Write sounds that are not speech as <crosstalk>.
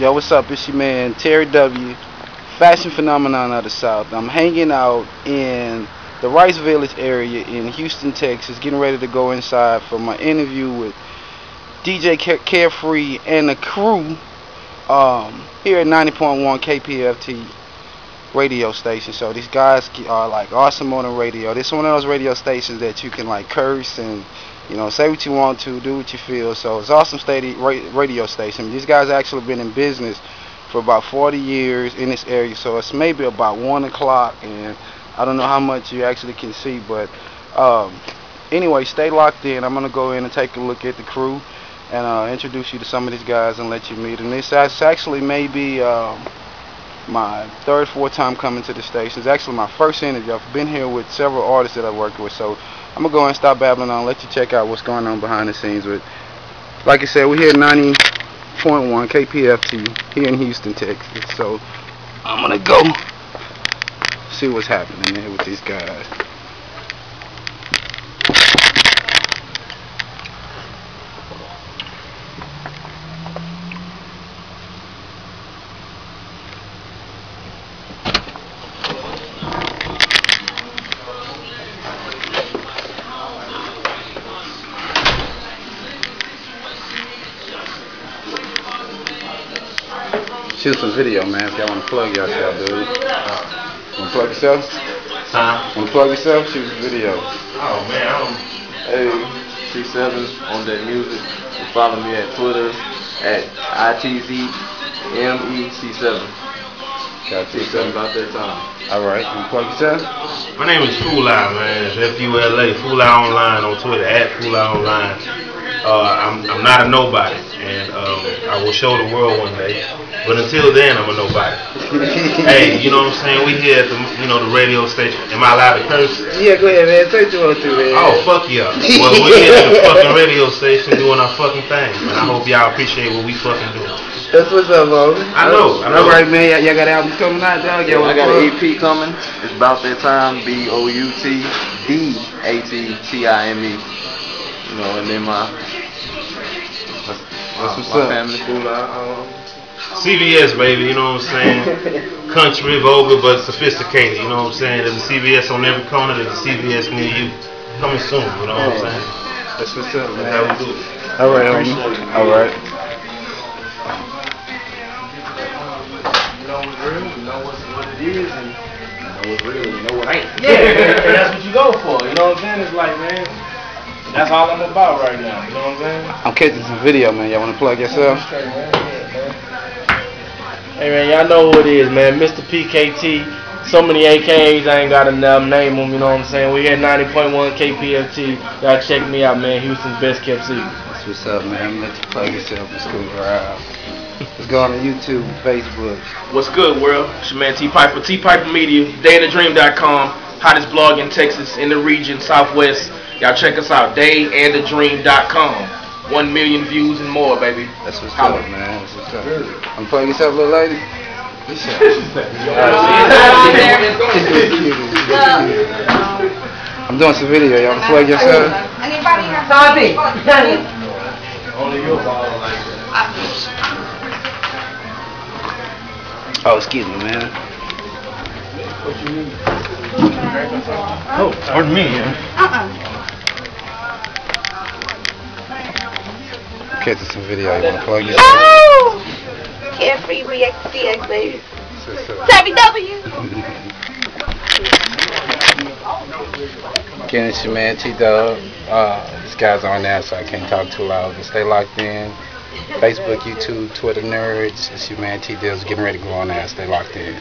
Yo, what's up? It's your man Terry W, fashion phenomenon of the South. I'm hanging out in the Rice Village area in Houston, Texas, getting ready to go inside for my interview with DJ Carefree and the crew um, here at 90.1 KPFT radio station. So these guys are like awesome on the radio. This is one of those radio stations that you can like curse and you know say what you want to, do what you feel. So it's awesome radio station. These guys actually been in business for about 40 years in this area. So it's maybe about one o'clock, and I don't know how much you actually can see, but um, anyway, stay locked in. I'm gonna go in and take a look at the crew and uh, introduce you to some of these guys and let you meet. And this actually maybe. Um, my third, fourth time coming to the station. It's actually my first interview. I've been here with several artists that I've worked with, so I'm gonna go and stop babbling on, let you check out what's going on behind the scenes. But like I said, we're here at 90.1 KPFT here in Houston, Texas. So I'm gonna go see what's happening here with these guys. Shoot some video, man. If y'all want to plug yourself, dude. Want to plug yourself? Huh? Want to plug yourself? Shoot some video. Oh, man. I don't... Hey, C7 on that music. You follow me at Twitter at ITZMEC7. Got C7 about that time. All right. You plug yourself? My name is Fula, man. It's F-U-L-A. Fula Online on Twitter, at Fula Online. Uh, I'm, I'm not a nobody, and um, I will show the world one day. But until then, I'm a nobody. <laughs> hey, you know what I'm saying? We here at the, you know, the radio station. Am I allowed to curse? Yeah, go ahead, man. Say what you want to, man. Oh, fuck yeah. Well, we here at the fucking radio station doing our fucking thing, and I hope y'all appreciate what we fucking do. That's what's up, bro. I know. I know. All right, man. Y'all got albums coming out, dog. Yeah, I got an EP coming. It's about that time. B O U T D A T T I M E. You know, and then my that's what's my up. family cool out. Um, CBS, baby, you know what I'm saying? <laughs> Country, vulgar, but sophisticated, you know what I'm saying? There's a CBS on every corner, there's a CBS near you. Coming soon, you know what I'm saying? That's what's up, man. That's how we do it. All right, homie. All right. What's real, you know what's, what it is, and you know what's real, you know what ain't. Yeah, and <laughs> that's what you go for. You know what I'm saying? It's like, man, that's all I'm about right now. You know what I'm saying? I'm catching some video, man. Y'all want to plug yourself? Straight, man. Yeah, man. Hey man, y'all know who it is, man. Mr. PKT. So many AKAs, I ain't got enough name them. You know what I'm saying? We here 90.1 KPFT. Y'all check me out, man. Houston's best kept secret. That's what's up, man. Let you plug yourself and school around. Let's go on to YouTube, Facebook. What's good, world? It's your man T Piper, T Piper Media, dayandadream.com, hottest blog in Texas, in the region, Southwest. Y'all check us out, dayandadream.com. One million views and more, baby. That's what's Holla. up, man. That's what's up. I'm playing yourself, little lady. <laughs> I'm doing some video. Y'all wanna plug yourself? Anybody here? Bobby. Only your ball like that. Oh, excuse me, man. Oh, pardon me. Uh-uh. Catching some video. You wanna plug yourself? Oh! Carefree React CX, baby. What's up? W. <laughs> Again, it's your man T Dub. Uh, this guy's on now, so I can't talk too loud. But stay locked in. Facebook, YouTube, Twitter nerds. It's T Dub's getting ready to go on now. Stay locked in.